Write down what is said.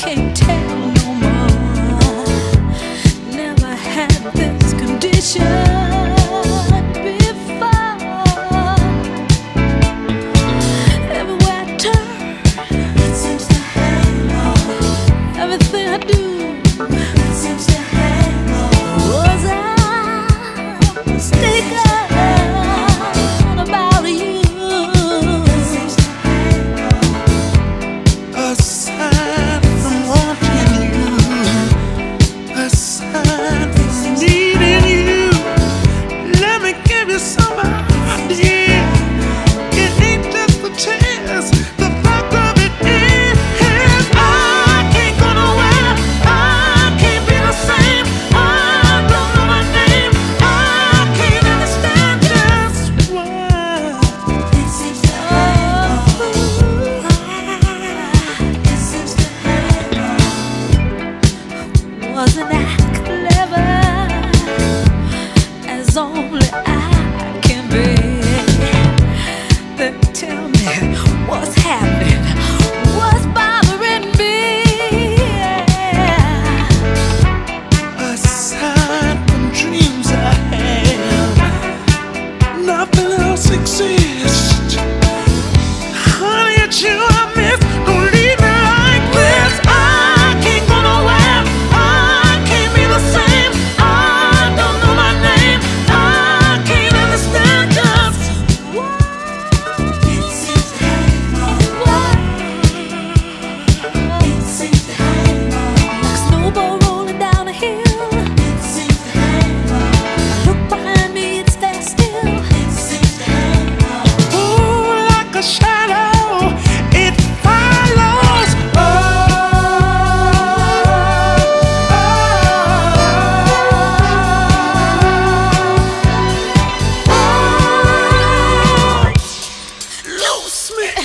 king. me.